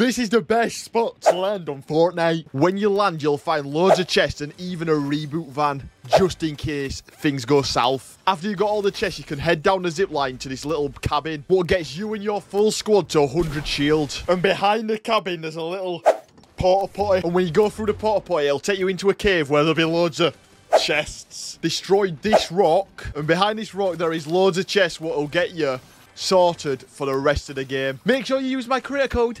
This is the best spot to land on Fortnite. When you land, you'll find loads of chests and even a reboot van, just in case things go south. After you've got all the chests, you can head down the zip line to this little cabin, what gets you and your full squad to 100 shield. And behind the cabin, there's a little porta potty. And when you go through the porta potty, it'll take you into a cave where there'll be loads of chests. Destroy this rock, and behind this rock, there is loads of chests what will get you sorted for the rest of the game. Make sure you use my career code